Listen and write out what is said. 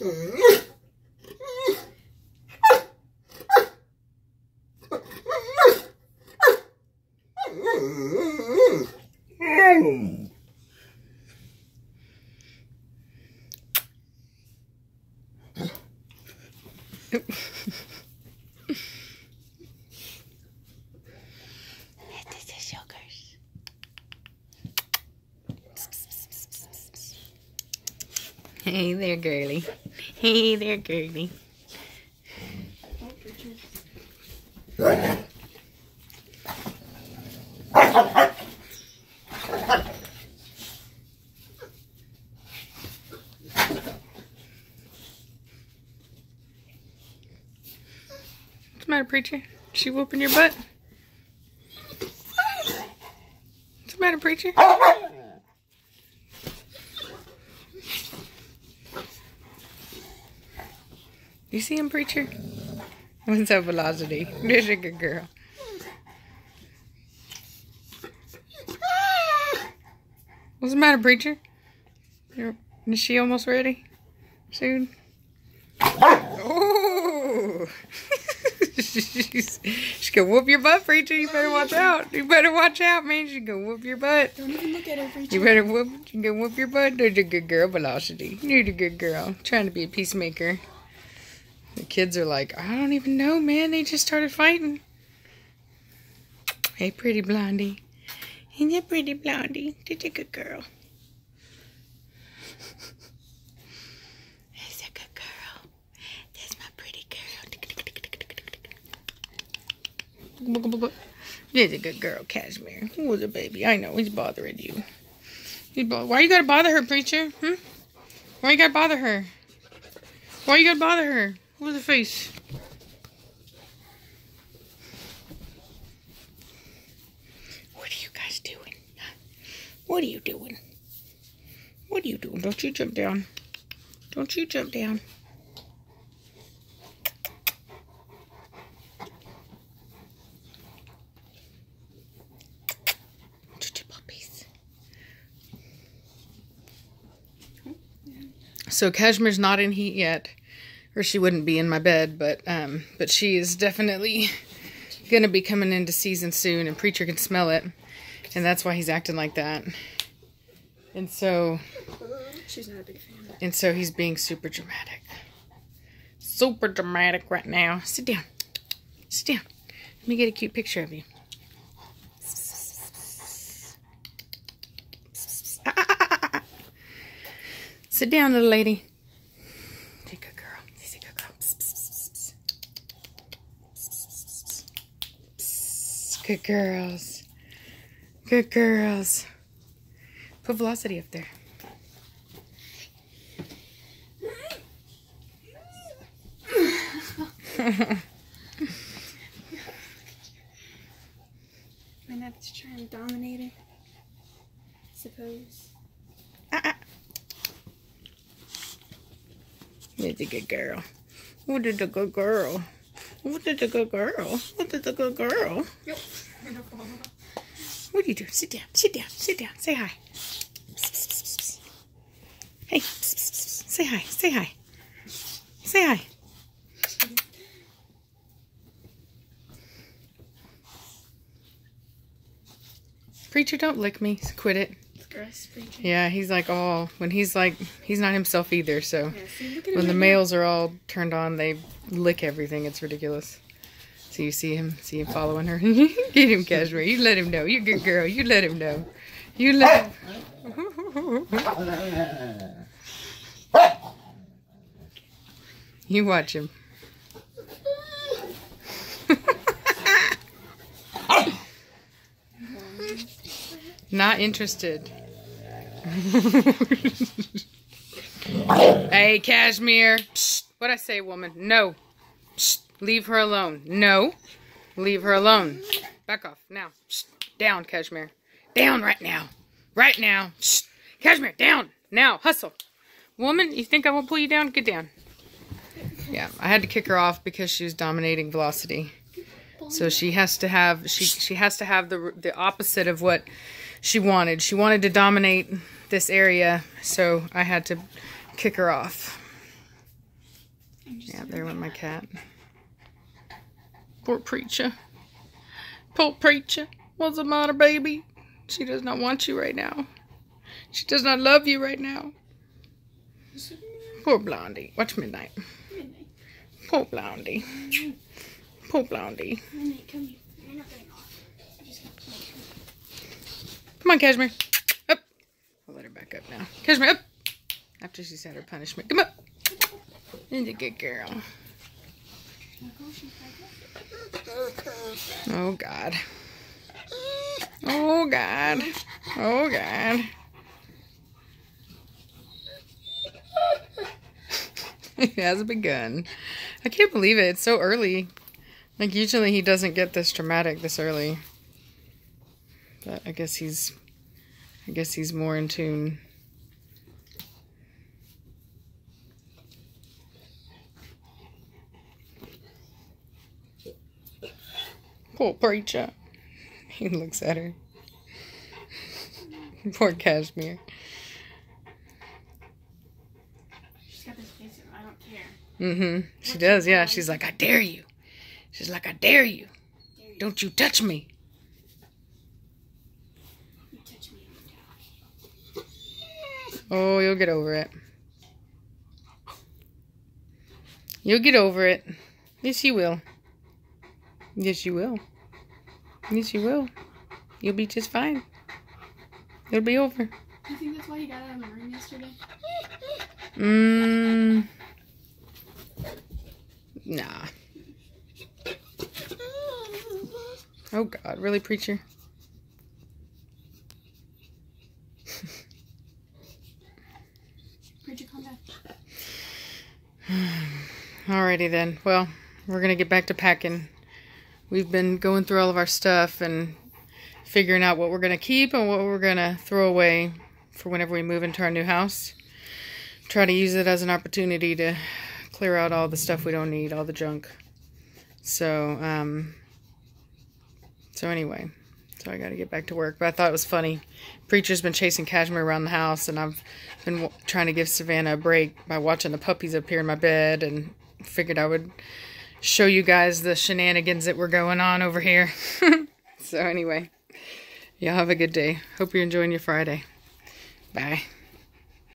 Mm-hmm. This is yours. Hey there, girly. Hey there, girly. What's the matter, preacher? She whooping your butt? What's the matter, preacher? You see him, preacher? What's up, velocity? There's a good girl. What's the matter, preacher? You're, is she almost ready? Soon? Oh! she's, she's gonna whoop your butt, preacher. You better watch out. You better watch out, man. She's gonna whoop your butt. Don't even look at her, preacher. You better whoop. You gonna whoop your butt. There's a good girl, Velocity. You're a good girl. Trying to be a peacemaker. The kids are like, I don't even know, man. They just started fighting. Hey, pretty blondie. Ain't you pretty blondie? Did you good girl? That's a good girl. That's my pretty That's a good girl, Cashmere. Who was a baby? I know he's bothering you. He's bo- Why you gotta bother her, preacher? Hmm? Why you gotta bother her? Why you gotta bother her? Who's the face? What are you guys doing? What are you doing? What are you doing? Don't you jump down. Don't you jump down. Two puppies. So Cashmere's not in heat yet, or she wouldn't be in my bed. But um, but she is definitely gonna be coming into season soon, and Preacher can smell it, and that's why he's acting like that. And so She's not a big fan. and so he's being super dramatic. Super dramatic right now. Sit down. Sit down. Let me get a cute picture of you. Sit down, little lady. She's a good girl. She's a good girl. Good girls. Good girls. Put velocity up there. Might have to try and dominate her. Suppose. It's a good girl. What is a good girl? What is a good girl? What is a good girl? Yep. What are you doing? Sit down. Sit down. Sit down. Say hi. Hey. Say hi. Say hi. Say hi. Preacher, don't lick me. Quit it. Yeah, he's like, oh, when he's like, he's not himself either. So Yeah, see, when the right now. males are all turned on, they lick everything. It's ridiculous. So you see him, see him following her. Get him, Cashmere. You let him know. You good girl. You let him know. You let him. you watch him. Not interested. hey, Cashmere. Psst. What I say, woman? No. Psst. Leave her alone. No. Leave her alone. Back off. Now. Psst. Down, Cashmere. Down right now. Right now. Shh. Cashmere, down. Now, hustle. Woman, you think I won't pull you down? Get down. Yeah, I had to kick her off because she was dominating velocity. So she has to have she she has to have the the opposite of what she wanted. She wanted to dominate this area, so I had to kick her off. Yeah, there went my cat. Poor preacher. Poor preacher. What's the matter, baby? She does not want you right now. She does not love you right now. Poor Blondie. Watch Midnight. Midnight. Poor Blondie. Poor Blondie. Midnight, come here. You're not getting off. I just got to make sure. Come on, Cashmere. Up. I'll let her back up now. Cashmere, up. After she's had her punishment. Come up. And a good girl. Oh, God. Oh, God. Oh, God. it has begun. I can't believe it. It's so early. Like, usually he doesn't get this dramatic this early. But I guess he's... I guess he's more in tune. Poor preacher. He looks at her. Poor Cashmere. She's got this face of I don't care. Mm-hmm. She does, yeah. She's like, I dare you. She's like, I dare you. Dare you. Don't you touch me. You touch me, I'm down. Oh, you'll get over it. You'll get over it. Yes, you will. Yes, you will. Yes, you will. You'll be just fine. It'll be over. Do you think that's why you got out of the room yesterday? Mmm. Nah. Oh, God. Really, preacher? Where'd you come back? Alrighty then. Well, we're gonna get back to packing. We've been going through all of our stuff and figuring out what we're gonna keep and what we're gonna throw away for whenever we move into our new house. Try to use it as an opportunity to clear out all the stuff we don't need, all the junk. So, um, so anyway, so I got to get back to work. But I thought it was funny. Preacher's been chasing Cashmere around the house, and I've been trying to give Savannah a break by watching the puppies up here in my bed, and figured I would show you guys the shenanigans that were going on over here. so anyway, y'all have a good day. Hope you're enjoying your Friday. Bye.